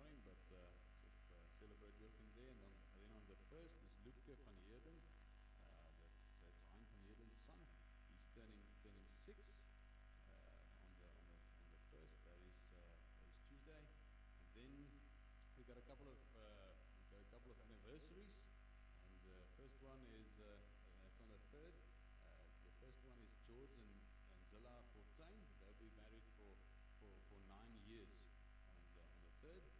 morning, but uh, just uh, celebrate with there. And, on, then on the first is Luke van Heerden. Uh, that's that's Hein van Heerden's son. He's turning turning six uh, on the on the on the first. That is uh, that is Tuesday. And then we got a couple of uh, we got a couple of anniversaries. And the first one is it's on the third. The first one is George and, and Zilla Fortuin. They'll be married for for, for nine years on the, on the third.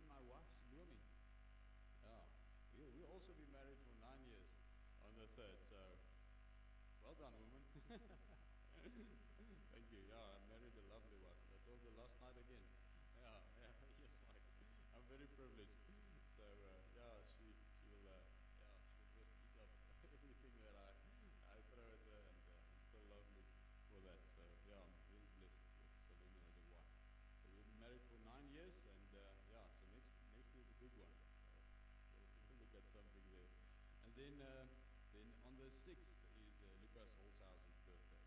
And my wife, Salome. Yeah, oh, we'll, we'll also be married for nine years on the third. So, well done, woman. Thank you. Yeah, I married a lovely one. I told her last night again. Yeah, yeah, yes, like I'm very privileged. So, uh, yeah, she she will uh, yeah she'll just eat up everything that I I throw at her and, uh, and still love me for that. So, yeah, I'm really blessed with Salome as a wife. So we've been married for nine years, and uh, yeah, so next next year's a big one. So we'll, we'll look at something there. And then uh, then on the sixth is uh, Lucas Holshausen's birthday.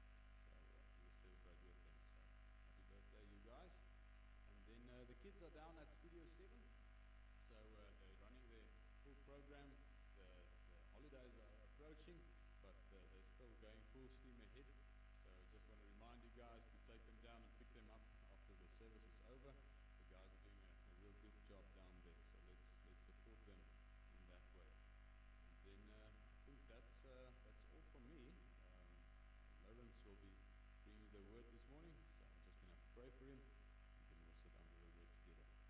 So uh, we'll celebrate with him. So happy birthday, you guys. And then uh, the kids are down at Studio Seven. So uh, they're running their full program. The, the holidays are approaching, but uh, they're still going full steam ahead. So just want to remind you guys to take them down and pick them up after the service is over. The guys are doing a, a real good job down there. So let's let's support them in that way. And then uh, I think that's uh, that's all from me. Um, Lawrence will be bringing the word this morning, so I'm just going to pray for him. And then we'll sit down and we'll word together. So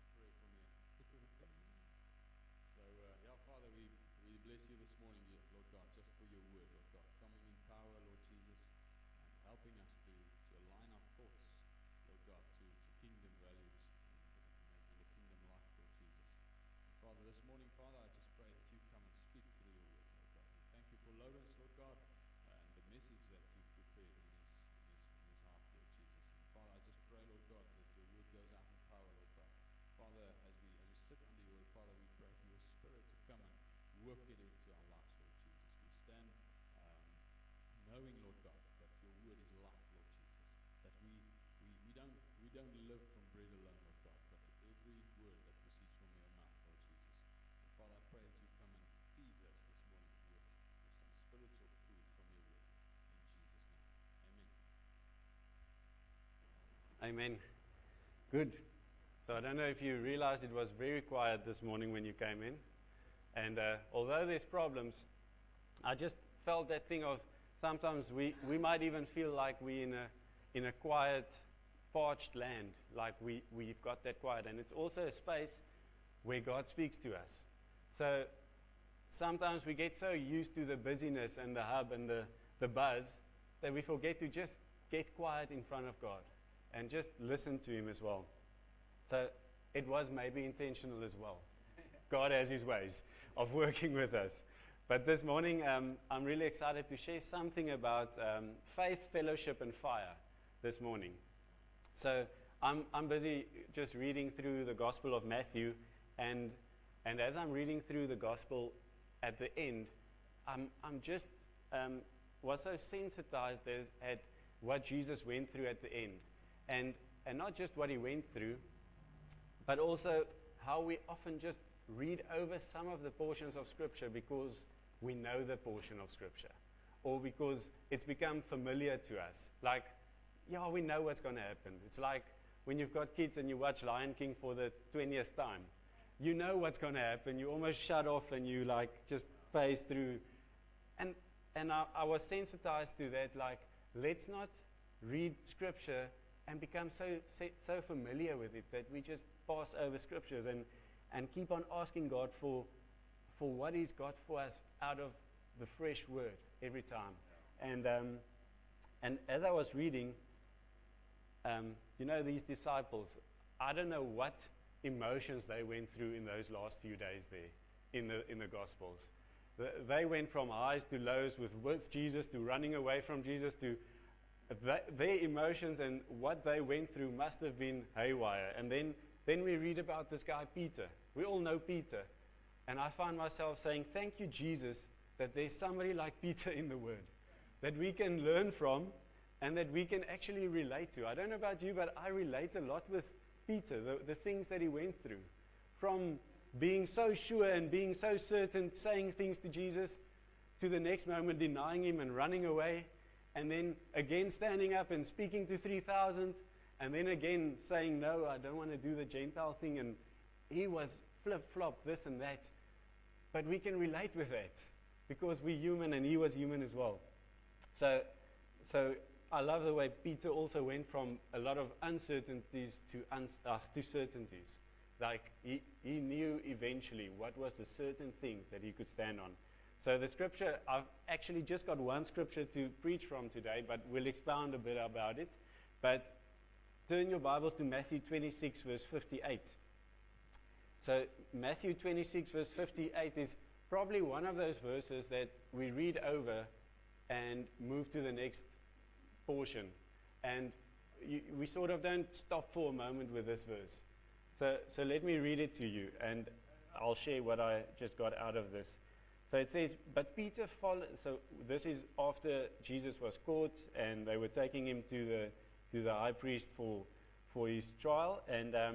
it's good. Pray for me. so, uh, yeah, Father, we, we bless you this morning, dear Lord God, just for your word, Lord God, coming in power, Lord Jesus, and helping us to, to align our thoughts, Lord God, to, to kingdom values and, and the kingdom life, Lord Jesus. And Father, this morning, Father, I just pray that you come and speak through your word, Lord God. We thank you for Lawrence, Lord God, uh, and the message that you've prepared in his, in his, in his heart, Lord Jesus. And Father, I just pray, Lord God, that your word goes out in power, Lord God. Father, as we as we sit under your word, Father, we pray for your spirit to come and work it into our lives, Lord Jesus. We stand um, knowing, Lord God, that your word is life, Lord Jesus. That we, we, we don't we don't live from bread alone, Lord God, but every word that proceeds from your mouth, Lord Jesus. And Father, I pray that you come and feed us this morning with, with some spiritual food from your word. In Jesus' name. Amen. Amen. Good. So I don't know if you realized it was very quiet this morning when you came in. And uh, although there's problems, I just felt that thing of sometimes we, we might even feel like we're in a, in a quiet, parched land, like we, we've got that quiet. And it's also a space where God speaks to us. So sometimes we get so used to the busyness and the hub and the, the buzz that we forget to just get quiet in front of God and just listen to Him as well. So it was maybe intentional as well. God has His ways of working with us. But this morning, um, I'm really excited to share something about um, faith, fellowship, and fire this morning. So I'm, I'm busy just reading through the Gospel of Matthew, and, and as I'm reading through the Gospel at the end, I'm, I'm just um, was so sensitized as, at what Jesus went through at the end. And, and not just what he went through, but also how we often just read over some of the portions of Scripture because we know the portion of Scripture or because it's become familiar to us. Like, yeah, we know what's going to happen. It's like when you've got kids and you watch Lion King for the 20th time. You know what's going to happen. You almost shut off and you like just phase through. And, and I, I was sensitized to that. Like, let's not read Scripture and become so, so familiar with it that we just pass over Scriptures and, and keep on asking God for, for what He's got for us out of the fresh Word every time. And, um, and as I was reading, um, you know, these disciples, I don't know what emotions they went through in those last few days there in the, in the Gospels. They went from highs to lows with, with Jesus to running away from Jesus to their emotions and what they went through must have been haywire. And then then we read about this guy, Peter. We all know Peter. And I find myself saying, Thank you, Jesus, that there's somebody like Peter in the Word that we can learn from and that we can actually relate to. I don't know about you, but I relate a lot with Peter, the, the things that he went through. From being so sure and being so certain, saying things to Jesus, to the next moment denying him and running away, and then again standing up and speaking to 3,000, and then again saying, No, I don't want to do the Gentile thing. And he was flip flop, this and that. But we can relate with that because we're human and he was human as well. So, so I love the way Peter also went from a lot of uncertainties to, uns- uh, to certainties. Like he, he knew eventually what was the certain things that he could stand on. So the scripture, I've actually just got one scripture to preach from today, but we'll expound a bit about it. But turn your Bibles to Matthew 26, verse 58. So Matthew 26, verse 58 is probably one of those verses that we read over and move to the next portion. And you, we sort of don't stop for a moment with this verse. So, so let me read it to you, and I'll share what I just got out of this. So it says, But Peter followed. So this is after Jesus was caught, and they were taking him to the, to the high priest for, for his trial. And um,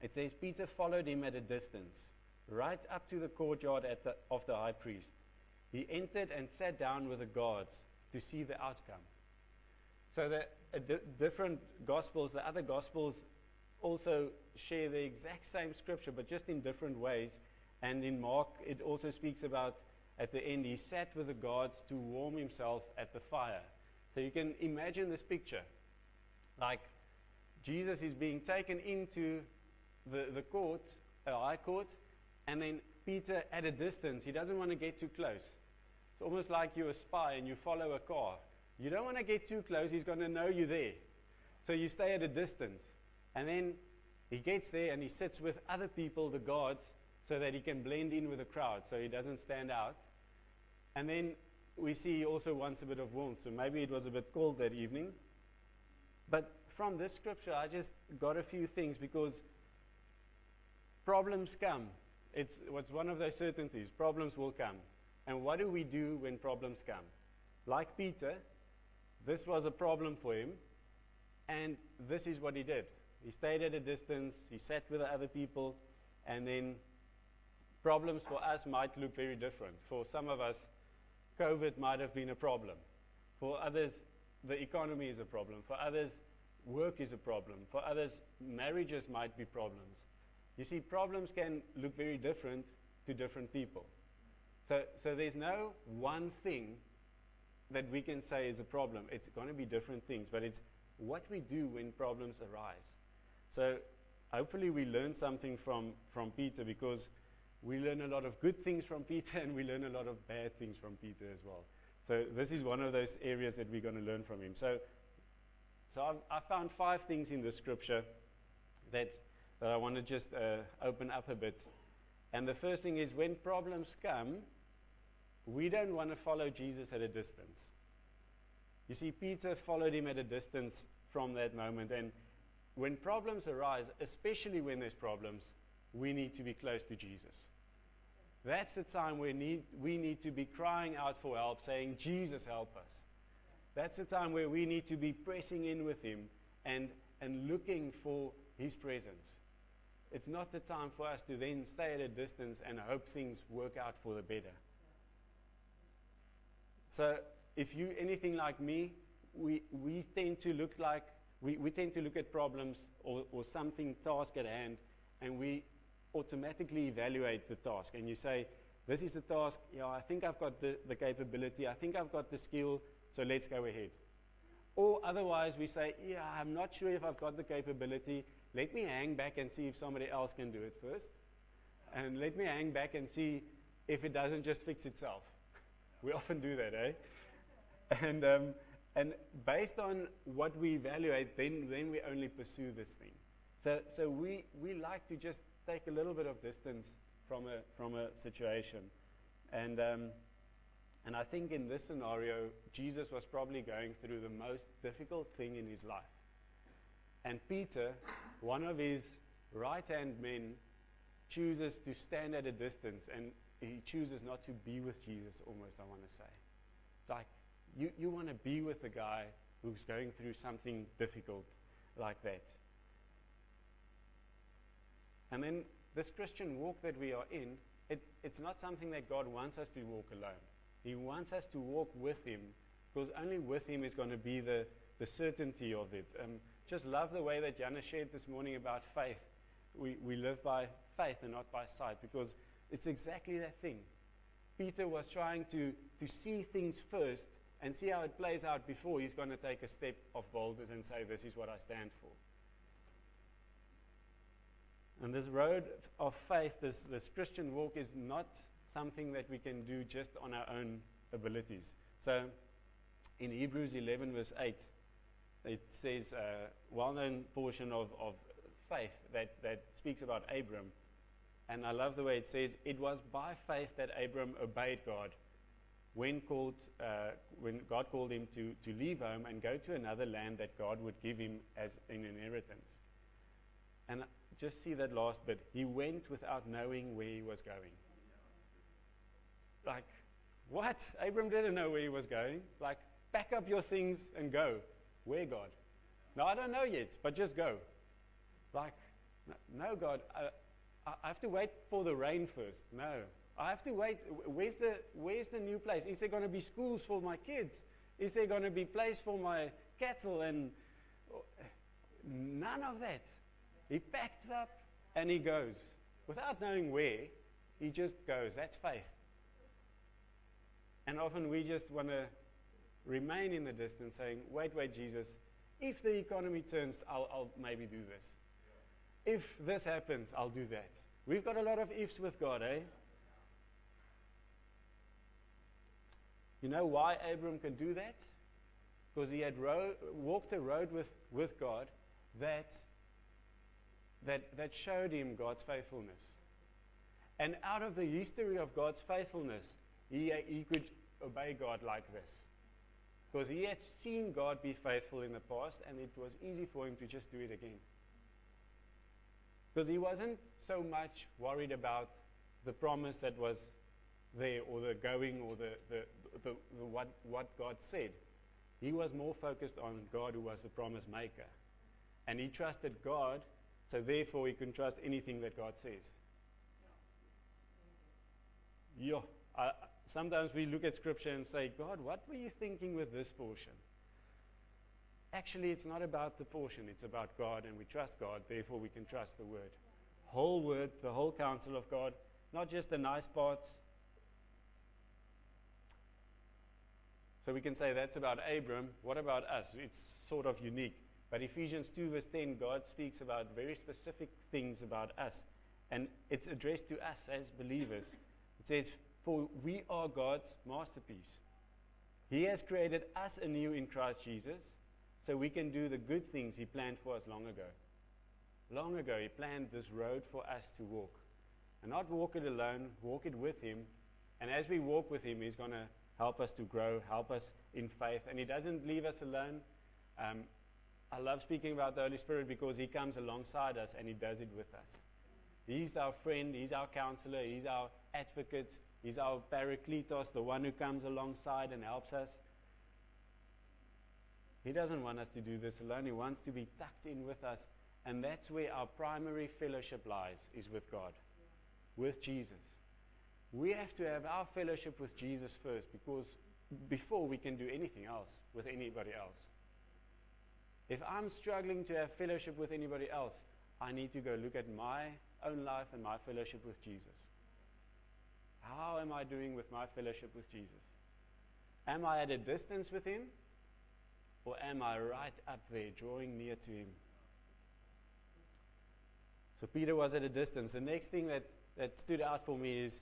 it says, Peter followed him at a distance, right up to the courtyard at the, of the high priest. He entered and sat down with the guards to see the outcome. So the uh, different gospels, the other gospels also share the exact same scripture, but just in different ways. And in Mark, it also speaks about at the end, he sat with the guards to warm himself at the fire. So you can imagine this picture. Like Jesus is being taken into the, the court, a uh, high court, and then Peter at a distance. He doesn't want to get too close. It's almost like you're a spy and you follow a car. You don't want to get too close, he's going to know you're there. So you stay at a distance. And then he gets there and he sits with other people, the guards, so that he can blend in with the crowd, so he doesn't stand out. And then we see he also wants a bit of warmth, so maybe it was a bit cold that evening. But from this scripture, I just got a few things because problems come. It's what's one of those certainties. Problems will come. And what do we do when problems come? Like Peter, this was a problem for him, and this is what he did. He stayed at a distance, he sat with the other people, and then problems for us might look very different. For some of us, COVID might have been a problem. For others, the economy is a problem. For others, work is a problem. For others, marriages might be problems. You see, problems can look very different to different people. So, so there's no one thing that we can say is a problem. It's going to be different things, but it's what we do when problems arise. So hopefully we learn something from, from Peter because we learn a lot of good things from Peter and we learn a lot of bad things from Peter as well. So this is one of those areas that we're going to learn from him. So, so I've, I found five things in the scripture that, that I want to just uh, open up a bit. And the first thing is when problems come, we don't want to follow Jesus at a distance. You see, Peter followed him at a distance from that moment. And when problems arise, especially when there's problems, we need to be close to Jesus. That's the time where need, we need to be crying out for help, saying, Jesus, help us. That's the time where we need to be pressing in with him and, and looking for his presence. It's not the time for us to then stay at a distance and hope things work out for the better. So if you anything like me, we, we tend to look like we, we tend to look at problems or, or something task at hand and we automatically evaluate the task. And you say, this is a task, yeah, I think I've got the, the capability, I think I've got the skill, so let's go ahead. Or otherwise we say, yeah, I'm not sure if I've got the capability, let me hang back and see if somebody else can do it first. And let me hang back and see if it doesn't just fix itself. We often do that, eh? And, um, and based on what we evaluate, then, then we only pursue this thing. So, so we, we like to just take a little bit of distance from a, from a situation. And, um, and I think in this scenario, Jesus was probably going through the most difficult thing in his life. And Peter, one of his right hand men chooses to stand at a distance and he chooses not to be with Jesus, almost, I want to say. Like you, you want to be with the guy who's going through something difficult like that. And then this Christian walk that we are in, it, it's not something that God wants us to walk alone. He wants us to walk with Him because only with Him is going to be the, the certainty of it. Um, just love the way that Jana shared this morning about faith. We, we live by faith and not by sight because it's exactly that thing. Peter was trying to, to see things first and see how it plays out before he's going to take a step of boldness and say, This is what I stand for. And this road of faith, this, this Christian walk, is not something that we can do just on our own abilities. So in Hebrews 11, verse 8, it says a well known portion of, of faith that, that speaks about Abram. And I love the way it says, It was by faith that Abram obeyed God when, called, uh, when God called him to, to leave home and go to another land that God would give him as an inheritance. And just see that last bit. He went without knowing where he was going. Like, what? Abram didn't know where he was going. Like, pack up your things and go. Where, God? No, I don't know yet, but just go. Like, no, God, I, I have to wait for the rain first. No, I have to wait. Where's the, where's the new place? Is there going to be schools for my kids? Is there going to be place for my cattle? And oh, none of that. He packs up and he goes. Without knowing where, he just goes. That's faith. And often we just want to remain in the distance saying, wait, wait, Jesus, if the economy turns, I'll, I'll maybe do this. If this happens, I'll do that. We've got a lot of ifs with God, eh? You know why Abram could do that? Because he had ro- walked a road with, with God that, that, that showed him God's faithfulness. And out of the history of God's faithfulness, he, he could obey God like this. Because he had seen God be faithful in the past, and it was easy for him to just do it again. Because he wasn't so much worried about the promise that was there, or the going, or the, the, the, the, what, what God said. He was more focused on God, who was the promise maker. And he trusted God, so therefore he can trust anything that God says. Yeah, I, sometimes we look at Scripture and say, God, what were you thinking with this portion? Actually, it's not about the portion, it's about God, and we trust God, therefore we can trust the Word. Whole Word, the whole counsel of God, not just the nice parts. So we can say that's about Abram. What about us? It's sort of unique. But Ephesians 2, verse 10, God speaks about very specific things about us. And it's addressed to us as believers. It says, for we are God's masterpiece. He has created us anew in Christ Jesus so we can do the good things He planned for us long ago. Long ago, He planned this road for us to walk. And not walk it alone, walk it with Him. And as we walk with Him, He's going to help us to grow, help us in faith. And He doesn't leave us alone. Um, I love speaking about the Holy Spirit because He comes alongside us and He does it with us. He's our friend, He's our counselor, He's our advocate, He's our Parakletos, the one who comes alongside and helps us. He doesn't want us to do this alone. He wants to be tucked in with us. And that's where our primary fellowship lies, is with God, with Jesus. We have to have our fellowship with Jesus first because before we can do anything else with anybody else. If I'm struggling to have fellowship with anybody else, I need to go look at my own life and my fellowship with Jesus. How am I doing with my fellowship with Jesus? Am I at a distance with Him? Or am I right up there, drawing near to Him? So Peter was at a distance. The next thing that, that stood out for me is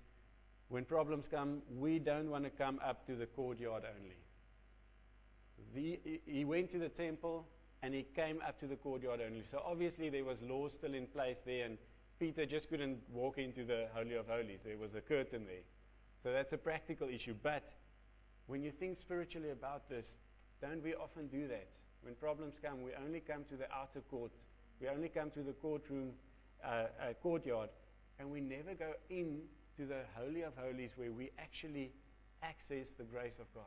when problems come, we don't want to come up to the courtyard only. The, he went to the temple and he came up to the courtyard only. So obviously there was law still in place there, and Peter just couldn't walk into the Holy of Holies. There was a curtain there. So that's a practical issue. But when you think spiritually about this, don't we often do that? When problems come, we only come to the outer court. We only come to the courtroom uh, a courtyard, and we never go in to the Holy of Holies where we actually access the grace of God.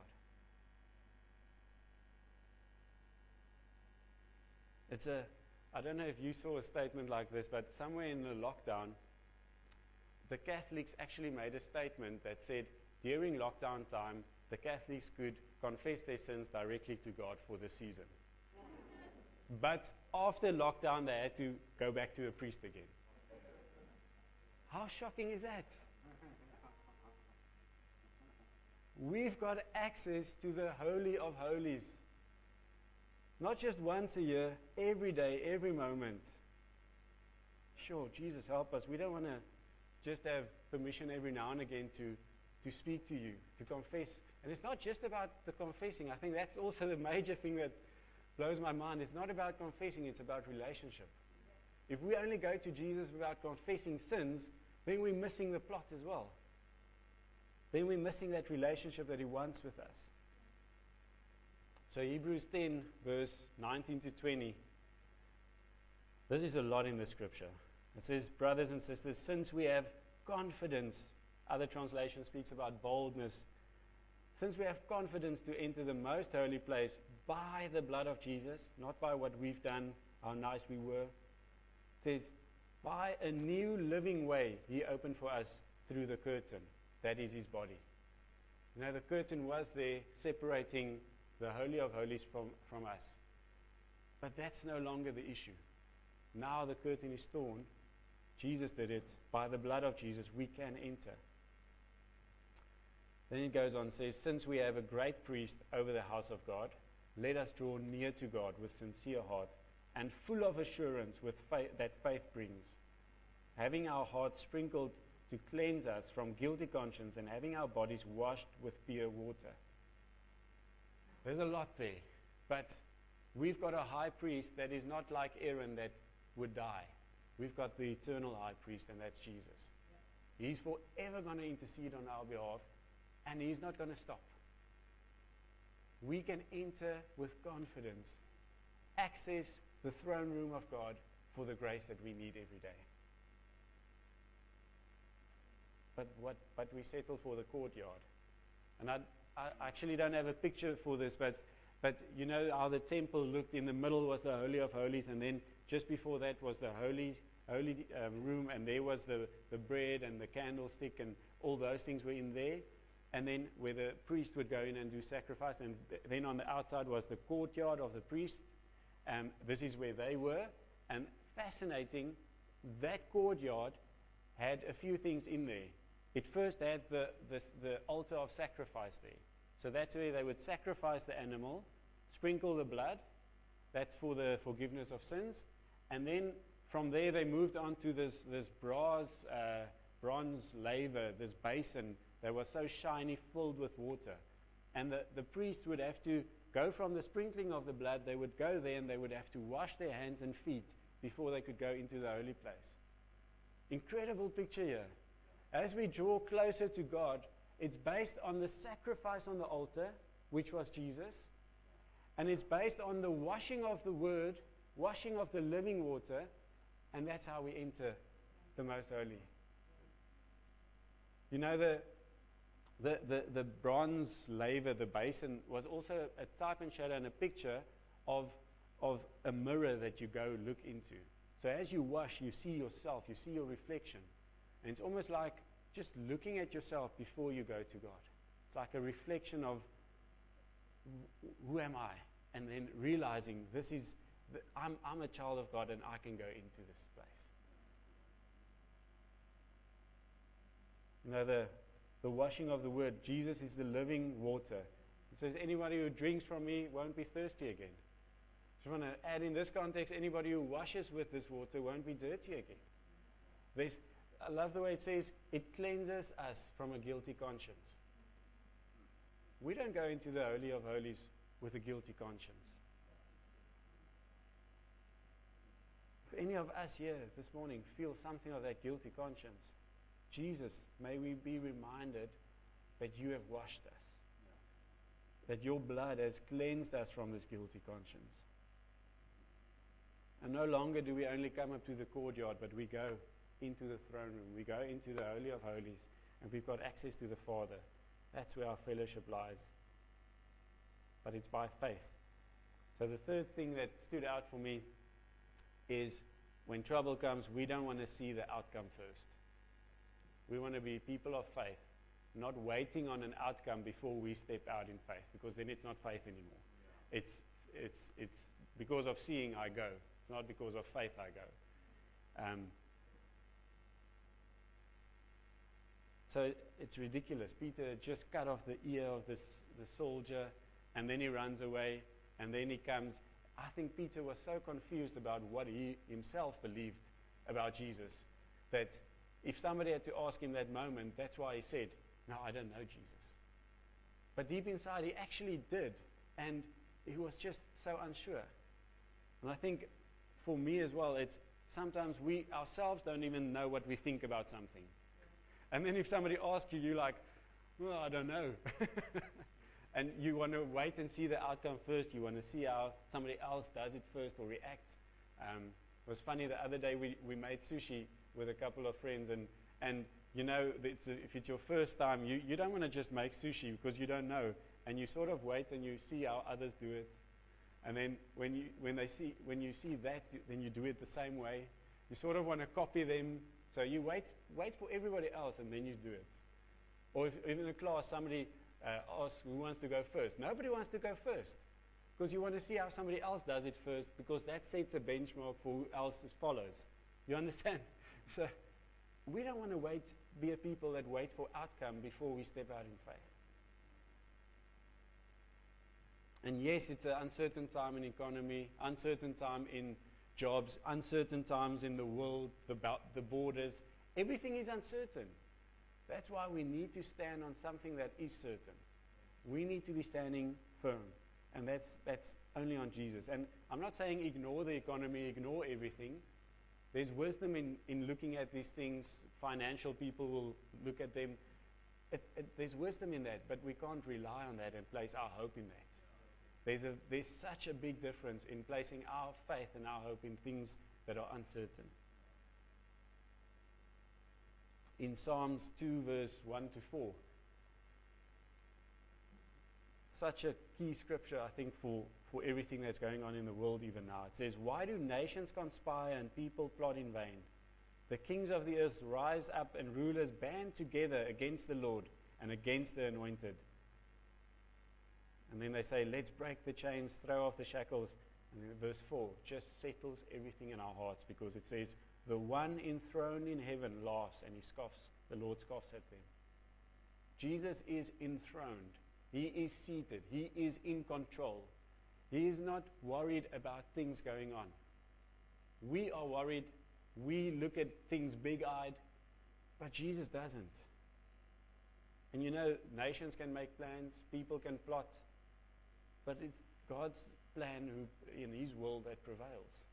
It's a, I don't know if you saw a statement like this, but somewhere in the lockdown, the Catholics actually made a statement that said during lockdown time, the Catholics could confess their sins directly to God for the season. but after lockdown, they had to go back to a priest again. How shocking is that? We've got access to the Holy of Holies. Not just once a year, every day, every moment. Sure, Jesus, help us. We don't want to just have permission every now and again to, to speak to you, to confess. And it's not just about the confessing. I think that's also the major thing that blows my mind. It's not about confessing, it's about relationship. If we only go to Jesus without confessing sins, then we're missing the plot as well. Then we're missing that relationship that He wants with us. So, Hebrews 10, verse 19 to 20. This is a lot in the scripture. It says, Brothers and sisters, since we have confidence, other translation speaks about boldness. Since we have confidence to enter the most holy place by the blood of Jesus, not by what we've done, how nice we were, it says, by a new living way he opened for us through the curtain. That is his body. You know, the curtain was there separating the Holy of Holies from, from us. But that's no longer the issue. Now the curtain is torn. Jesus did it. By the blood of Jesus, we can enter. Then it goes on, and says, Since we have a great priest over the house of God, let us draw near to God with sincere heart and full of assurance with faith, that faith brings, having our hearts sprinkled to cleanse us from guilty conscience and having our bodies washed with pure water. There's a lot there. But we've got a high priest that is not like Aaron that would die. We've got the eternal high priest, and that's Jesus. He's forever going to intercede on our behalf, and he's not going to stop. We can enter with confidence, access the throne room of God for the grace that we need every day. But, what, but we settle for the courtyard. And I, I actually don't have a picture for this, but, but you know how the temple looked. In the middle was the Holy of Holies, and then just before that was the Holy, holy um, room, and there was the, the bread and the candlestick, and all those things were in there. And then where the priest would go in and do sacrifice, and th- then on the outside was the courtyard of the priest. Um, this is where they were. And fascinating, that courtyard had a few things in there. It first had the, the, the altar of sacrifice there. So that's where they would sacrifice the animal, sprinkle the blood. That's for the forgiveness of sins. And then from there they moved on to this, this brass, uh, bronze laver, this basin that was so shiny, filled with water. And the, the priests would have to go from the sprinkling of the blood, they would go there and they would have to wash their hands and feet before they could go into the holy place. Incredible picture here. As we draw closer to God, it's based on the sacrifice on the altar, which was Jesus, and it's based on the washing of the Word, washing of the living water, and that's how we enter the Most Holy. You know, the, the, the, the bronze laver, the basin, was also a type and shadow and a picture of, of a mirror that you go look into. So as you wash, you see yourself, you see your reflection. And it's almost like just looking at yourself before you go to God. It's like a reflection of who am I? And then realizing this is, I'm, I'm a child of God and I can go into this place. You know, the, the washing of the word, Jesus is the living water. It says, anybody who drinks from me won't be thirsty again. Just want to add in this context, anybody who washes with this water won't be dirty again. There's, I love the way it says it cleanses us from a guilty conscience. We don't go into the Holy of Holies with a guilty conscience. If any of us here this morning feel something of that guilty conscience, Jesus, may we be reminded that you have washed us, that your blood has cleansed us from this guilty conscience. And no longer do we only come up to the courtyard, but we go into the throne room. We go into the Holy of Holies, and we've got access to the Father. That's where our fellowship lies. But it's by faith. So the third thing that stood out for me is when trouble comes, we don't want to see the outcome first. We want to be people of faith, not waiting on an outcome before we step out in faith, because then it's not faith anymore. It's, it's, it's because of seeing I go. It's not because of faith I go. Um, so it's ridiculous. Peter just cut off the ear of this, the soldier, and then he runs away, and then he comes. I think Peter was so confused about what he himself believed about Jesus that if somebody had to ask him that moment, that's why he said, No, I don't know Jesus. But deep inside, he actually did. And he was just so unsure. And I think for me as well, it's sometimes we ourselves don't even know what we think about something. And then if somebody asks you, you're like, well, I don't know. and you want to wait and see the outcome first. You want to see how somebody else does it first or reacts. Um, it was funny the other day we, we made sushi with a couple of friends, and, and you know, it's a, if it's your first time, you, you don't want to just make sushi because you don't know. And you sort of wait and you see how others do it. And then when you, when they see, when you see that, then you do it the same way. You sort of want to copy them. So you wait, wait for everybody else and then you do it. Or if, if in the class somebody uh, asks who wants to go first. Nobody wants to go first because you want to see how somebody else does it first because that sets a benchmark for who else follows. You understand? So we don't want to wait, be a people that wait for outcome before we step out in faith. And yes, it's an uncertain time in economy, uncertain time in jobs, uncertain times in the world, the, the borders. Everything is uncertain. That's why we need to stand on something that is certain. We need to be standing firm. And that's, that's only on Jesus. And I'm not saying ignore the economy, ignore everything. There's wisdom in, in looking at these things. Financial people will look at them. It, it, there's wisdom in that, but we can't rely on that and place our hope in that. There's, a, there's such a big difference in placing our faith and our hope in things that are uncertain. In Psalms 2, verse 1 to 4, such a key scripture, I think, for, for everything that's going on in the world even now. It says, Why do nations conspire and people plot in vain? The kings of the earth rise up and rulers band together against the Lord and against the anointed. And then they say, let's break the chains, throw off the shackles. And then verse 4 just settles everything in our hearts because it says, the one enthroned in heaven laughs and he scoffs. The Lord scoffs at them. Jesus is enthroned. He is seated. He is in control. He is not worried about things going on. We are worried. We look at things big eyed, but Jesus doesn't. And you know, nations can make plans, people can plot, but it's God's plan who, in His will that prevails.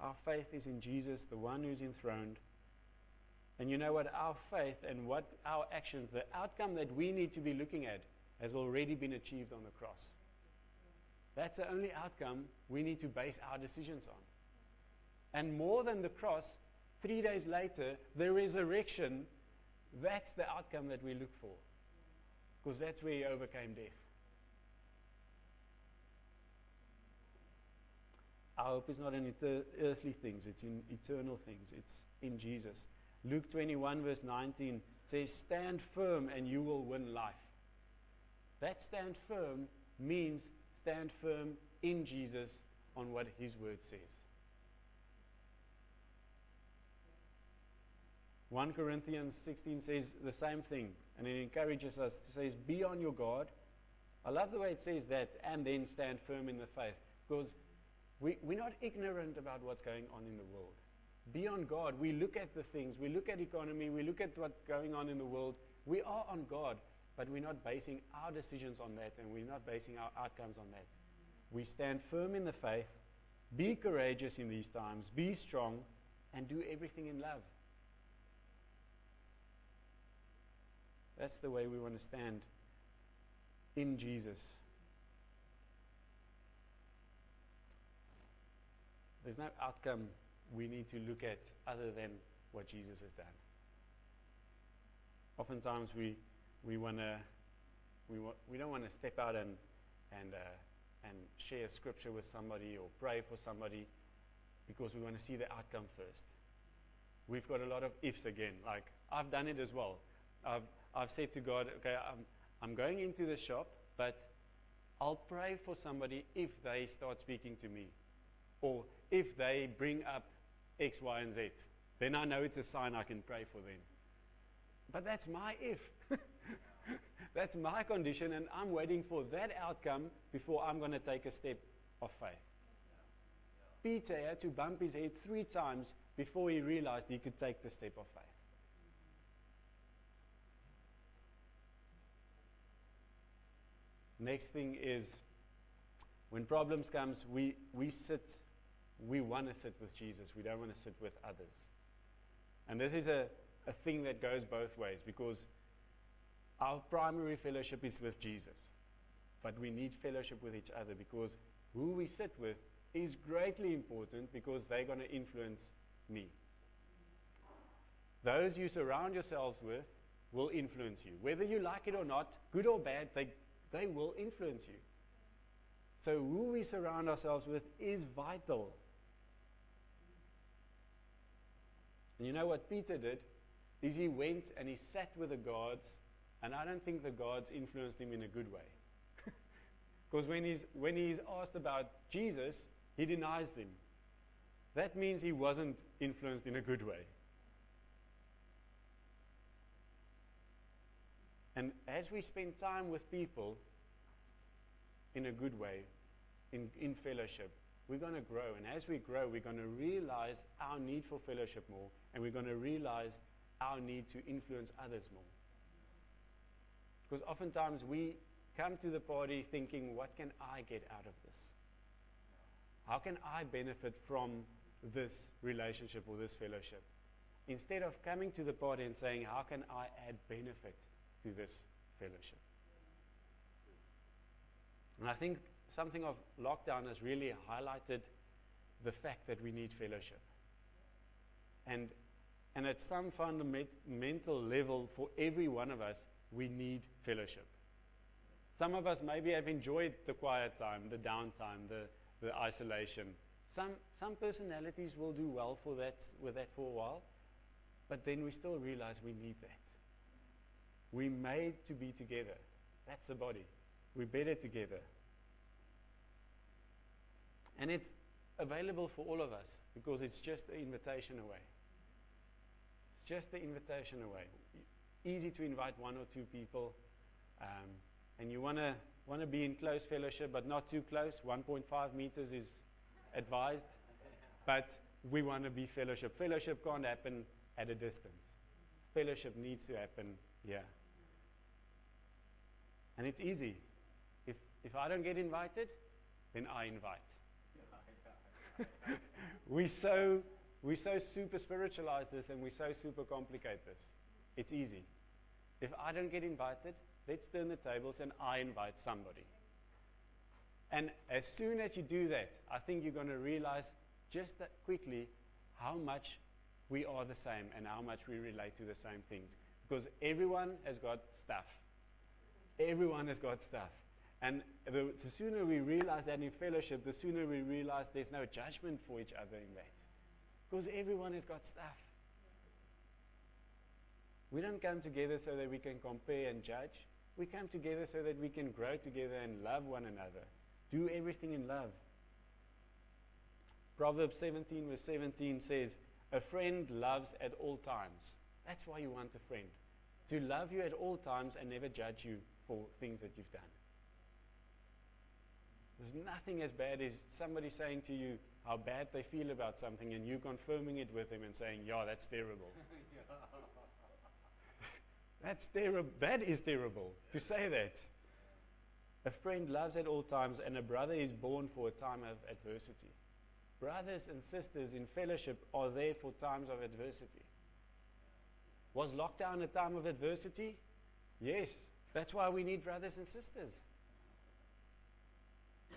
Our faith is in Jesus, the one who's enthroned. And you know what? Our faith and what our actions, the outcome that we need to be looking at, has already been achieved on the cross. That's the only outcome we need to base our decisions on. And more than the cross, three days later, the resurrection, that's the outcome that we look for. Because that's where he overcame death. Our hope is not in earthly things, it's in eternal things. It's in Jesus. Luke 21, verse 19 says, Stand firm and you will win life. That stand firm means stand firm in Jesus on what his word says. 1 Corinthians 16 says the same thing, and it encourages us. It says, Be on your guard. I love the way it says that, and then stand firm in the faith. Because we, we're not ignorant about what's going on in the world. Beyond God, we look at the things, we look at economy, we look at what's going on in the world. We are on God, but we're not basing our decisions on that, and we're not basing our outcomes on that. We stand firm in the faith, be courageous in these times, be strong, and do everything in love. That's the way we want to stand in Jesus. There's no outcome we need to look at other than what Jesus has done. Oftentimes we, we, wanna, we, wa- we don't want to step out and, and, uh, and share scripture with somebody or pray for somebody because we want to see the outcome first. We've got a lot of ifs again. Like, I've done it as well. I've, I've said to God, okay, I'm, I'm going into the shop, but I'll pray for somebody if they start speaking to me or if they bring up X, Y, and Z. Then I know it's a sign I can pray for them. But that's my if. that's my condition, and I'm waiting for that outcome before I'm going to take a step of faith. Peter had to bump his head three times before he realized he could take the step of faith. Next thing is when problems comes, we, we sit, we want to sit with Jesus. We don't want to sit with others. And this is a, a thing that goes both ways because our primary fellowship is with Jesus. But we need fellowship with each other because who we sit with is greatly important because they're going to influence me. Those you surround yourselves with will influence you. Whether you like it or not, good or bad, they, they will influence you. So, who we surround ourselves with is vital. And you know what Peter did? Is he went and he sat with the guards, and I don't think the guards influenced him in a good way. Because when he's, when he's asked about Jesus, he denies them. That means he wasn't influenced in a good way. And as we spend time with people in a good way, in, in fellowship, we're going to grow. And as we grow, we're going to realize our need for fellowship more, and we're going to realize our need to influence others more. Because oftentimes we come to the party thinking, what can I get out of this? How can I benefit from this relationship or this fellowship? Instead of coming to the party and saying, how can I add benefit to this fellowship? And I think something of lockdown has really highlighted the fact that we need fellowship. And, and at some fundamental level, for every one of us, we need fellowship. Some of us maybe have enjoyed the quiet time, the downtime, the, the isolation. Some, some personalities will do well for that, with that for a while, but then we still realize we need that. We're made to be together. That's the body. We're better together. And it's available for all of us because it's just the invitation away. It's just the invitation away. Easy to invite one or two people. Um, and you want to want to be in close fellowship, but not too close. 1.5 meters is advised. But we want to be fellowship. Fellowship can't happen at a distance. Fellowship needs to happen here. And it's easy. If, if I don't get invited, then I invite. We so we so super spiritualize this and we so super complicate this. It's easy. If I don't get invited, let's turn the tables and I invite somebody. And as soon as you do that, I think you're going to realize just that quickly how much we are the same and how much we relate to the same things. Because everyone has got stuff. Everyone has got stuff. And the, the, sooner we realize that in fellowship, the sooner we realize there's no judgment for each other in that. Because everyone has got stuff. We don't come together so that we can compare and judge. We come together so that we can grow together and love one another. Do everything in love. Proverbs 17, verse 17 says, A friend loves at all times. That's why you want a friend. To love you at all times and never judge you for things that you've done. There's nothing as bad as somebody saying to you how bad they feel about something and you confirming it with them and saying, Yeah, that's terrible. that's terrible. That is terrible to say that. A friend loves at all times, and a brother is born for a time of adversity. Brothers and sisters in fellowship are there for times of adversity. Was lockdown a time of adversity? Yes. That's why we need brothers and sisters.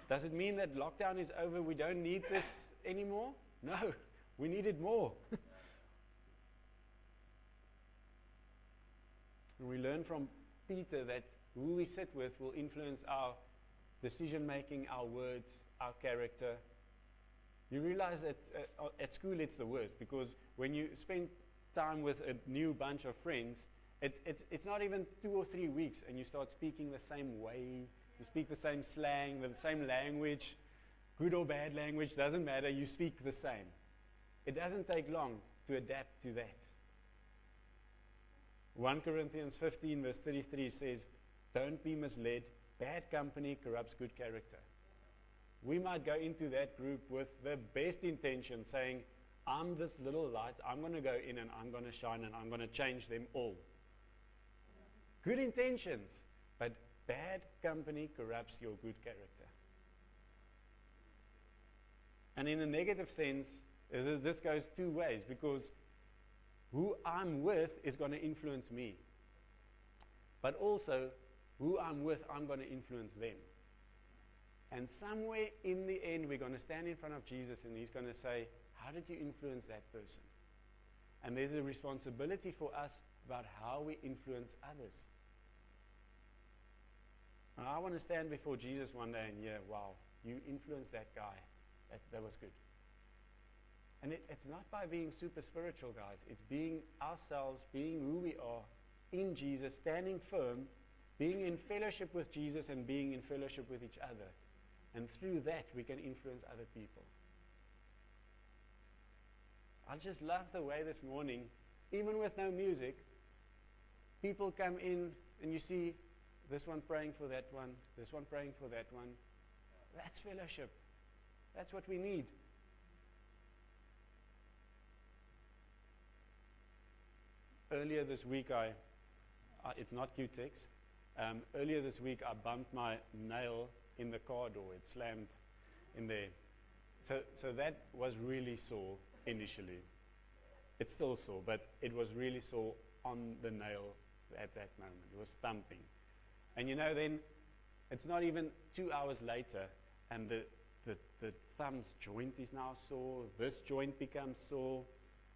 Does it mean that lockdown is over? We don't need this anymore? No, we need it more. we learn from Peter that who we sit with will influence our decision making, our words, our character. You realize that uh, uh, at school it's the worst because when you spend time with a new bunch of friends, it's, it's, it's not even two or three weeks and you start speaking the same way, you speak the same slang, the same language, good or bad language, doesn't matter, you speak the same. It doesn't take long to adapt to that. 1 Corinthians 15, verse 33 says, Don't be misled. Bad company corrupts good character. We might go into that group with the best intention, saying, I'm this little light, I'm going to go in and I'm going to shine and I'm going to change them all. Good intentions, bad company corrupts your good character. And in a negative sense, uh, this goes two ways because who I'm with is going to influence me. But also, who I'm with, I'm going to influence them. And somewhere in the end, we're going to stand in front of Jesus and he's going to say, How did you influence that person? And there's a responsibility for us about how we influence others. And I want to stand before Jesus one day and yeah, wow, you influenced that guy. That, that was good. And it, it's not by being super spiritual, guys. It's being ourselves, being who we are in Jesus, standing firm, being in fellowship with Jesus, and being in fellowship with each other. And through that, we can influence other people. I just love the way this morning, even with no music, people come in and you see this one praying for that one, this one praying for that one. That's fellowship. That's what we need. earlier this week, I, uh, it's not Q-Tex. Um, earlier this week, I bumped my nail in the car door. It slammed in there. So, so that was really sore initially. It's still sore, but it was really sore on the nail at that moment. It was thumping. And you know, then it's not even two hours later, and the, the, the thumb's joint is now sore. This joint becomes sore.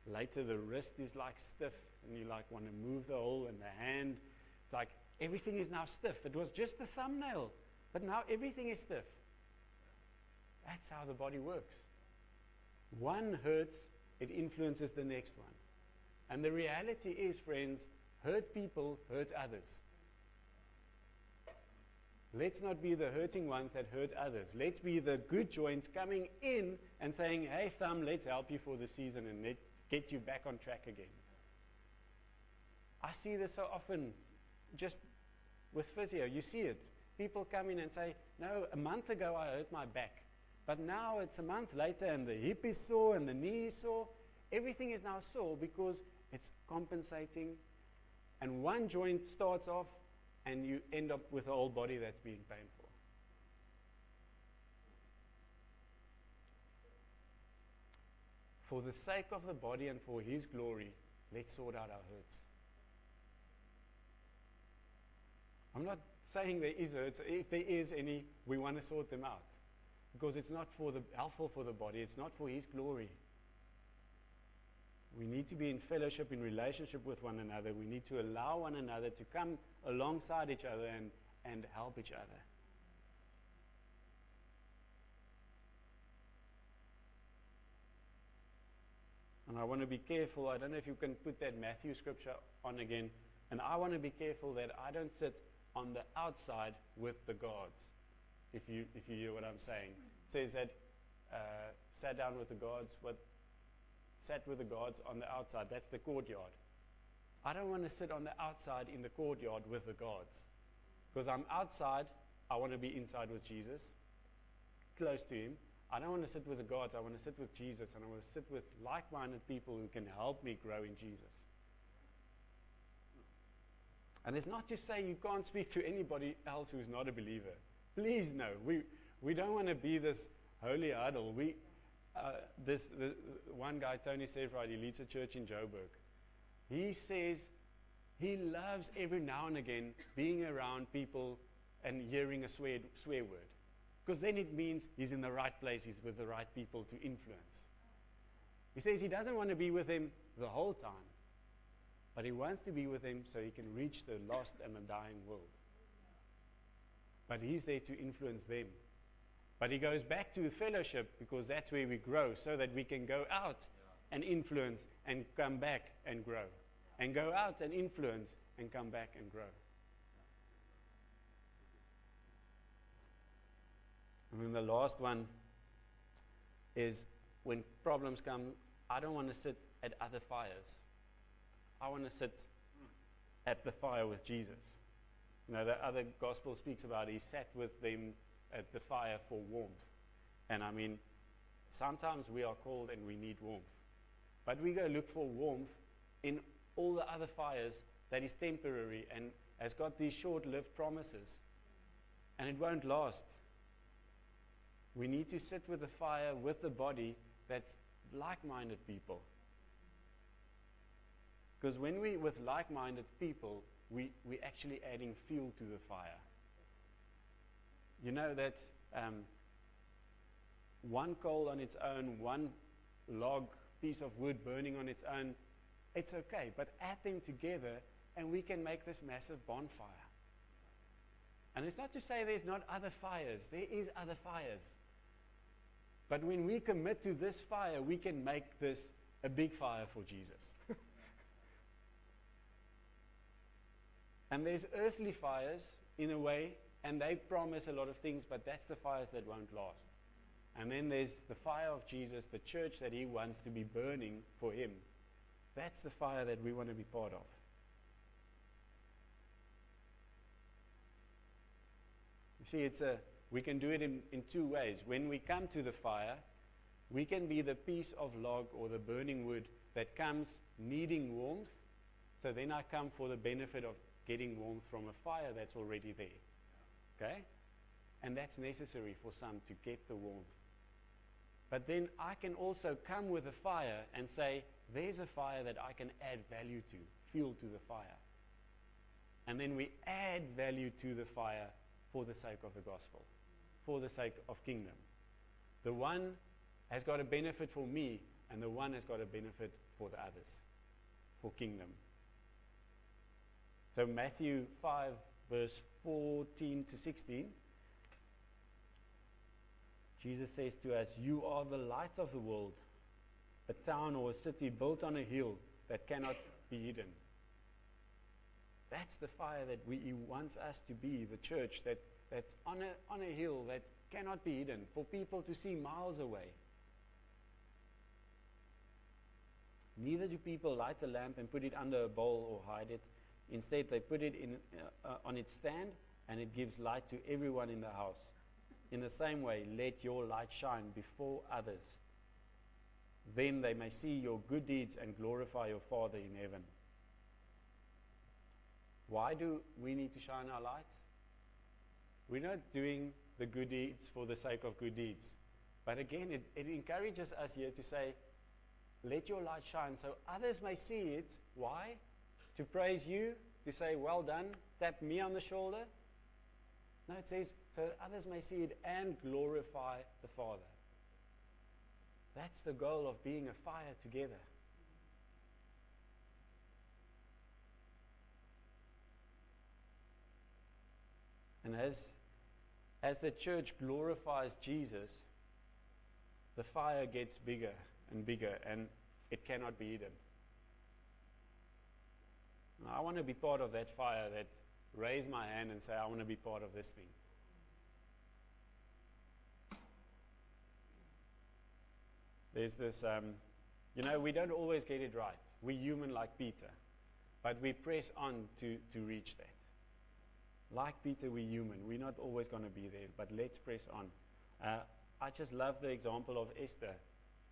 Later, the wrist is like stiff and you like want to move the hole in the hand. It's like everything is now stiff. It was just the thumbnail, but now everything is stiff. That's how the body works. One hurts, it influences the next one. And the reality is, friends, hurt people hurt others. Let's not be the hurting ones that hurt others. Let's be the good joints coming in and saying, hey, thumb, let's help you for the season and let, get you back on track again. I see this so often just with physio. You see it. People come in and say, No, a month ago I hurt my back. But now it's a month later and the hip is sore and the knee is sore. Everything is now sore because it's compensating. And one joint starts off and you end up with a whole body that's being painful. For the sake of the body and for His glory, let's sort out our hurts. I'm not saying there is hurt. If there is any, we want to sort them out. Because it's not for the helpful for the body, it's not for his glory. We need to be in fellowship, in relationship with one another. We need to allow one another to come alongside each other and, and help each other. And I want to be careful. I don't know if you can put that Matthew scripture on again. And I want to be careful that I don't sit on the outside with the guards. If you, if you hear what I'm saying. It says that uh, sat down with the guards, what sat with the guards on the outside. That's the courtyard. I don't want to sit on the outside in the courtyard with the guards. Because I'm outside, I want to be inside with Jesus, close to Him. I don't want to sit with the guards, I want to sit with Jesus, and I want to sit with like minded people who can help me grow in Jesus. And it's not to say you can't speak to anybody else who's not a believer. Please, no. We, we don't want to be this holy idol. We, uh, this, the, one guy, Tony Seyfried, he leads a church in Joburg. He says he loves every now and again being around people and hearing a swear, swear word. Because then it means he's in the right place, he's with the right people to influence. He says he doesn't want to be with them the whole time, but he wants to be with them so he can reach the lost and the dying world. But he's there to influence them. But he goes back to fellowship because that's where we grow, so that we can go out and influence and come back and grow. And go out and influence and come back and grow. And then the last one is when problems come, I don't want to sit at other fires. I want to sit at the fire with Jesus. You know, the other gospel speaks about he sat with them at the fire for warmth. And I mean, sometimes we are cold and we need warmth. But we go look for warmth in all the other fires that is temporary and has got these short lived promises. And it won't last. We need to sit with the fire, with the body that's like minded people. Because when we with like minded people, we, we're actually adding fuel to the fire. You know that um, one coal on its own, one log, piece of wood burning on its own, it's okay. But add them together, and we can make this massive bonfire. And it's not to say there's not other fires, there is other fires. But when we commit to this fire, we can make this a big fire for Jesus. and there's earthly fires in a way, and they promise a lot of things, but that's the fires that won't last. And then there's the fire of Jesus, the church that he wants to be burning for him. That's the fire that we want to be part of. You see, it's a we can do it in, in two ways. When we come to the fire, we can be the piece of log or the burning wood that comes needing warmth. So then I come for the benefit of getting warmth from a fire that's already there. Okay? And that's necessary for some to get the warmth. But then I can also come with a fire and say, there's a fire that I can add value to, fuel to the fire. And then we add value to the fire for the sake of the gospel for the sake of kingdom. The one has got a benefit for me, and the one has got a benefit for the others, for kingdom. So, Matthew 5, verse 14 to 16, Jesus says to us, You are the light of the world, a town or a city built on a hill that cannot be hidden. That's the fire that we, he wants us to be, the church, that that's on a, on a hill that cannot be hidden for people to see miles away. Neither do people light a lamp and put it under a bowl or hide it. Instead, they put it in, uh, uh, on its stand and it gives light to everyone in the house. In the same way, let your light shine before others. Then they may see your good deeds and glorify your Father in heaven. Why do we need to shine our light? We're not doing the good deeds for the sake of good deeds. But again, it, it encourages us here to say, let your light shine so others may see it. Why? To praise you, to say, well done, tap me on the shoulder. No, it says, so that others may see it and glorify the Father. That's the goal of being a fire together. And as as the church glorifies Jesus, the fire gets bigger and bigger and it cannot be hidden. I want to be part of that fire that raise my hand and say, I want to be part of this thing. There's this, um, you know, we don't always get it right. We're human like Peter, but we press on to, to reach that. Like Peter, we're human. We're not always going to be there, but let's press on. Uh, I just love the example of Esther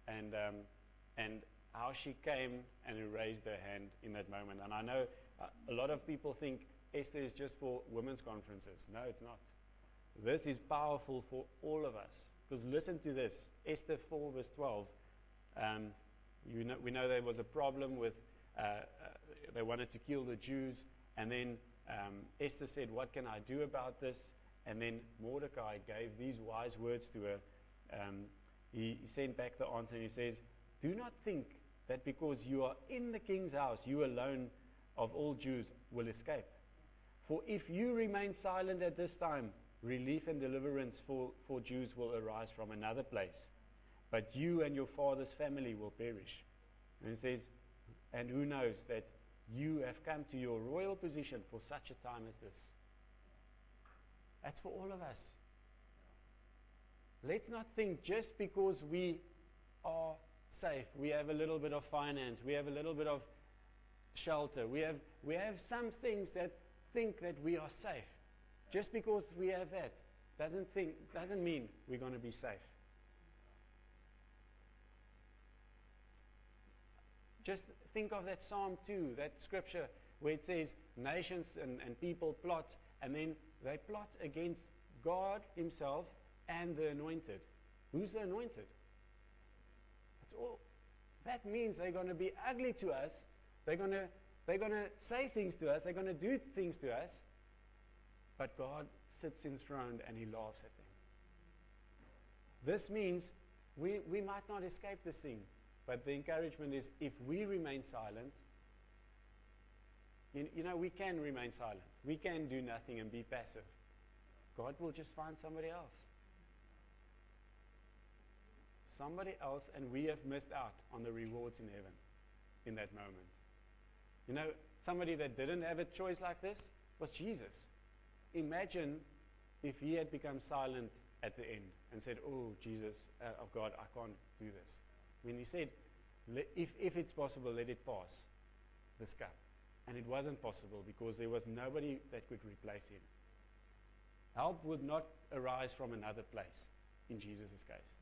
and, um, and how she came and raised her hand in that moment. And I know a lot of people think Esther is just for women's conferences. No, it's not. This is powerful for all of us. Because listen to this Esther 4, verse 12. Um, you know, we know there was a problem with, uh, uh, they wanted to kill the Jews, and then um, Esther said, What can I do about this? And then Mordecai gave these wise words to her. Um, he, he sent back the answer and he says, Do not think that because you are in the king's house, you alone of all Jews will escape. For if you remain silent at this time, relief and deliverance for, for Jews will arise from another place. But you and your father's family will perish. And it says, And who knows that you have come to your royal position for such a time as this? That's for all of us. Let's not think just because we are safe, we have a little bit of finance, we have a little bit of shelter, we have, we have some things that think that we are safe. Just because we have that doesn't, think, doesn't mean we're going to be safe. Just think of that Psalm 2, that scripture where it says nations and, and people plot, and then they plot against God Himself and the anointed. Who's the anointed? That's all. That means they're going to be ugly to us. They're going to, they're going to say things to us. They're going to do things to us. But God sits enthroned and He laughs at them. This means we, we might not escape this thing. But the encouragement is if we remain silent, you, you know, we can remain silent. We can do nothing and be passive. God will just find somebody else. Somebody else, and we have missed out on the rewards in heaven in that moment. You know, somebody that didn't have a choice like this was Jesus. Imagine if he had become silent at the end and said, Oh, Jesus, uh, of God, I can't do this. When he said, if, if it's possible, let it pass, this cup. And it wasn't possible because there was nobody that could replace him. Help would not arise from another place in Jesus' case.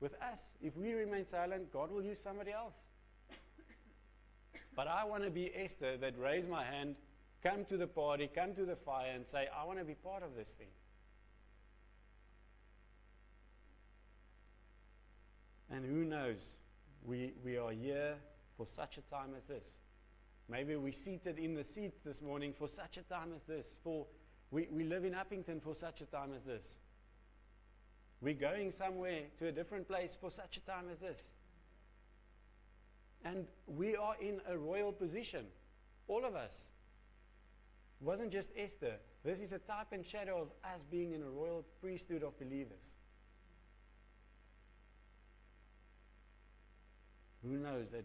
With us, if we remain silent, God will use somebody else. But I want to be Esther that raise my hand, come to the party, come to the fire, and say, I want to be part of this thing. And who knows? We, we are here for such a time as this. Maybe we're seated in the seat this morning for such a time as this. For we, we live in Upington for such a time as this. We're going somewhere to a different place for such a time as this. And we are in a royal position, all of us. It wasn't just Esther. This is a type and shadow of us being in a royal priesthood of believers. Who knows that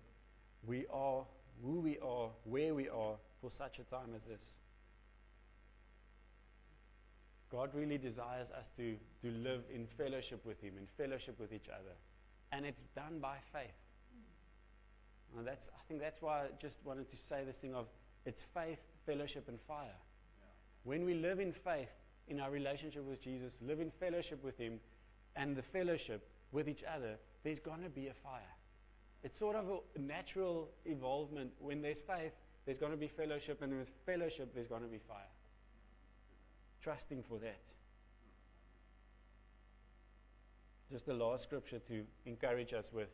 we are who we are, where we are for such a time as this? God really desires us to, to live in fellowship with Him, in fellowship with each other. And it's done by faith. And that's, I think that's why I just wanted to say this thing of it's faith, fellowship, and fire. Yeah. When we live in faith in our relationship with Jesus, live in fellowship with Him, and the fellowship with each other, there's going to be a fire. It's sort of a natural evolvement. When there's faith, there's going to be fellowship, and with fellowship, there's going to be fire. Trusting for that. Just the last scripture to encourage us with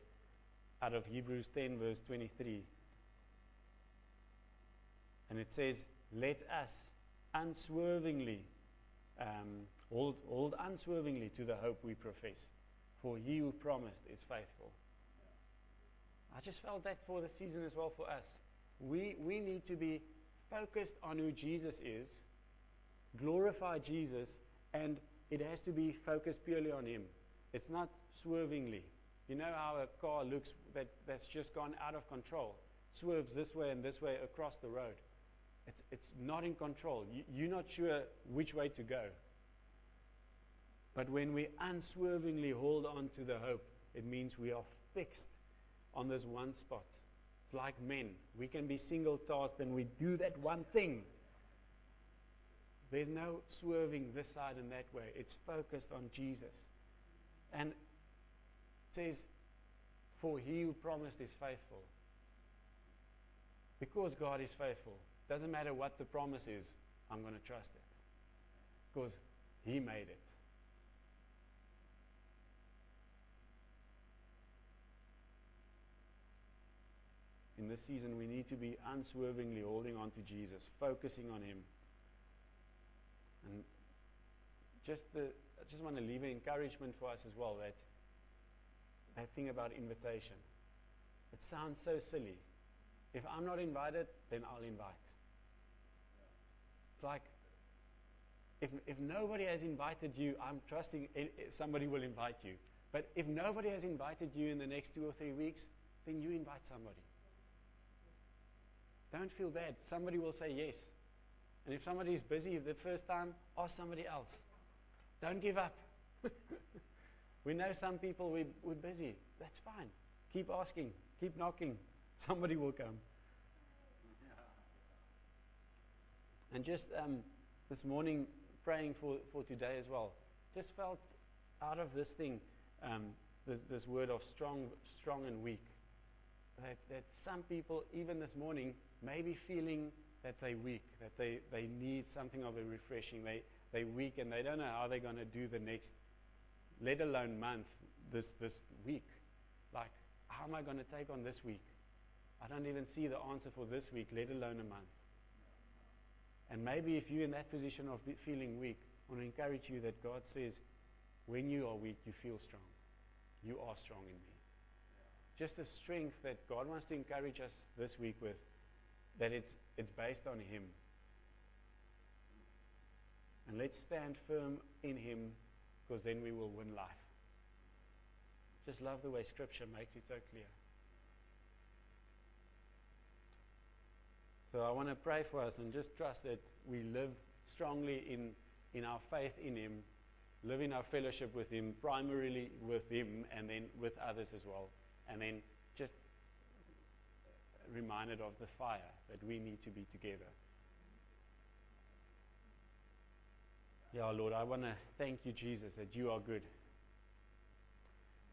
out of Hebrews 10, verse 23. And it says, Let us unswervingly um, hold, hold unswervingly to the hope we profess, for he who promised is faithful. I just felt that for the season as well for us. We, we need to be focused on who Jesus is, glorify Jesus, and it has to be focused purely on Him. It's not swervingly. You know how a car looks that, that's just gone out of control, swerves this way and this way across the road. It's, it's not in control. You, you're not sure which way to go. But when we unswervingly hold on to the hope, it means we are fixed on this one spot. It's like men. We can be single tasked and we do that one thing. There's no swerving this side and that way. It's focused on Jesus. And says, For he who promised is faithful. Because God is faithful, doesn't matter what the promise is, I'm going to trust it. Because he made it. in this season, we need to be unswervingly holding on to Jesus, focusing on Him, and just the, I just want to leave an encouragement for us as well that that thing about invitation. It sounds so silly. If I'm not invited, then I'll invite. It's like if, if nobody has invited you, I'm trusting i- i- somebody will invite you. But if nobody has invited you in the next two or three weeks, then you invite somebody. Don't feel bad. Somebody will say yes. And if somebody is busy the first time, ask somebody else. Don't give up. we know some people, we, we're busy. That's fine. Keep asking, keep knocking. Somebody will come. And just um, this morning, praying for, for today as well, just felt out of this thing, um, this, this word of strong, strong and weak. That, that some people, even this morning, may be feeling that they're weak, that they, they need something of a refreshing. They, they're weak and they don't know how they're going to do the next, let alone month, this, this week. Like, how am I going to take on this week? I don't even see the answer for this week, let alone a month. And maybe if you're in that position of feeling weak, I want to encourage you that God says, when you are weak, you feel strong. You are strong in me. Just the strength that God wants to encourage us this week with, that it's, it's based on Him. And let's stand firm in Him because then we will win life. Just love the way Scripture makes it so clear. So I want to pray for us and just trust that we live strongly in, in our faith in Him, live in our fellowship with Him, primarily with Him, and then with others as well. And then just reminded of the fire that we need to be together. Yeah, Lord, I want to thank you, Jesus, that you are good.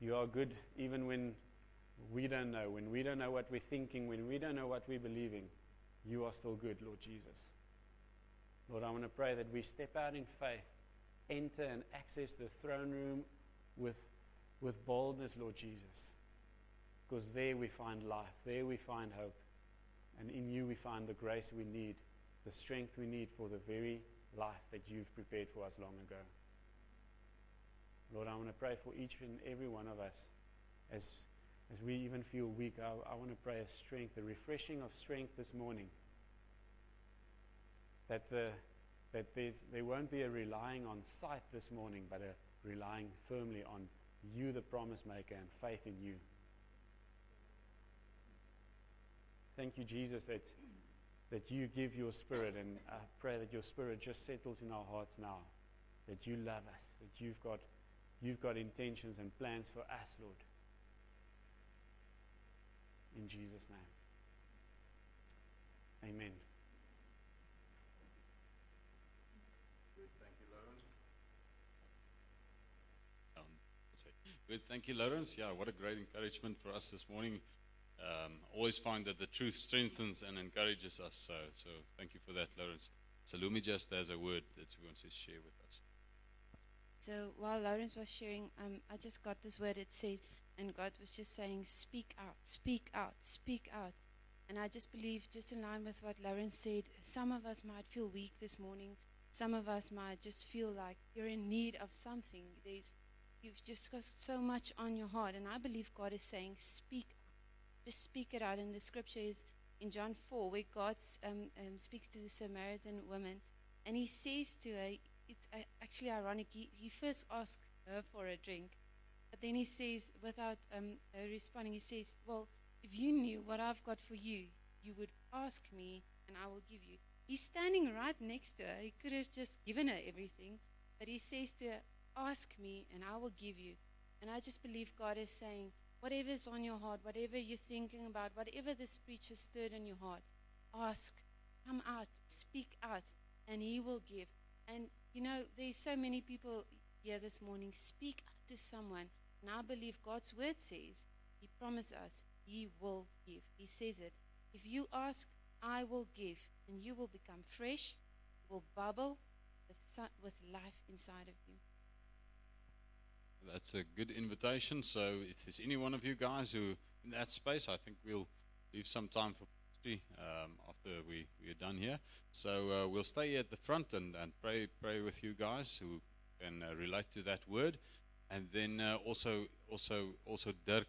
You are good even when we don't know, when we don't know what we're thinking, when we don't know what we're believing. You are still good, Lord Jesus. Lord, I want to pray that we step out in faith, enter and access the throne room with, with boldness, Lord Jesus. Because there we find life, there we find hope. And in you we find the grace we need, the strength we need for the very life that you've prepared for us long ago. Lord, I want to pray for each and every one of us as, as we even feel weak. I, I want to pray a strength, a refreshing of strength this morning. That, the, that there's, there won't be a relying on sight this morning, but a relying firmly on you, the promise maker, and faith in you. Thank you, Jesus, that, that you give your spirit, and I pray that your spirit just settles in our hearts now. That you love us, that you've got, you've got intentions and plans for us, Lord. In Jesus' name. Amen. Good, thank you, Lawrence. Um. Good, thank you, Lawrence. Yeah, what a great encouragement for us this morning. Um, always find that the truth strengthens and encourages us. So, so thank you for that, Lawrence. Salumi just has a word that he wants to share with us. So while Lawrence was sharing, um, I just got this word. It says, and God was just saying, "Speak out, speak out, speak out." And I just believe, just in line with what Lawrence said, some of us might feel weak this morning. Some of us might just feel like you're in need of something. There's, you've just got so much on your heart, and I believe God is saying, "Speak. Just speak it out." And the scripture is in John four, where God um, um, speaks to the Samaritan woman, and He says to her, it's uh, actually ironic. He, he first asks her for a drink, but then he says, without um, responding, he says, Well, if you knew what I've got for you, you would ask me, and I will give you. He's standing right next to her. He could have just given her everything, but he says to her, Ask me, and I will give you. And I just believe God is saying, Whatever's on your heart, whatever you're thinking about, whatever this preacher stirred in your heart, ask, come out, speak out, and he will give. And you know, there's so many people here this morning. Speak out to someone. And I believe God's word says, He promised us, He will give. He says it. If you ask, I will give, and you will become fresh, will bubble with, with life inside of you. That's a good invitation. So, if there's any one of you guys who in that space, I think we'll leave some time for um, after we we are done here. So uh, we'll stay at the front and, and pray pray with you guys who can uh, relate to that word. And then uh, also, also, also Dirk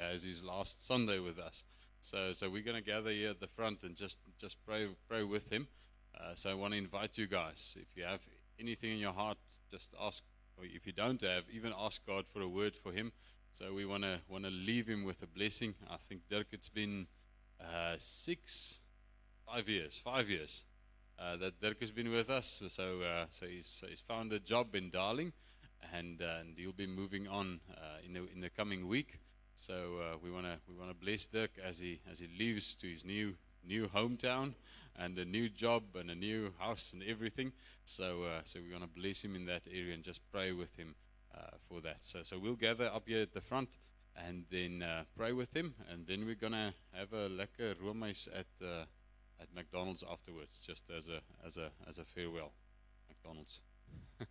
has his last Sunday with us. So, so we're going to gather here at the front and just, just pray, pray with him. Uh, so I want to invite you guys. If you have anything in your heart, just ask. Or if you don't have, even ask God for a word for him. So we want to want to leave him with a blessing. I think Dirk, it's been uh, six, five years, five years uh, that Dirk has been with us. So, uh, so he's, he's found a job in Darling, and, uh, and he'll be moving on uh, in the in the coming week. So uh, we want to we want to bless Dirk as he as he leaves to his new new hometown and a new job and a new house and everything. So uh, so we're going to bless him in that area and just pray with him for that. So so we'll gather up here at the front and then uh, pray with him, and then we're gonna have a lekker roomys at uh, at McDonald's afterwards, just as a as a as a farewell. McDonald's.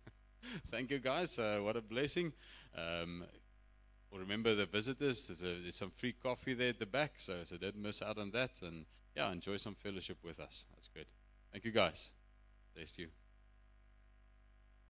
Thank you, guys. Uh, what a blessing. Um, remember the visitors. There's, a, there's, some free coffee there at the back, so so don't miss out on that. And yeah, enjoy some fellowship with us. That's good. Thank you, guys. Bless you.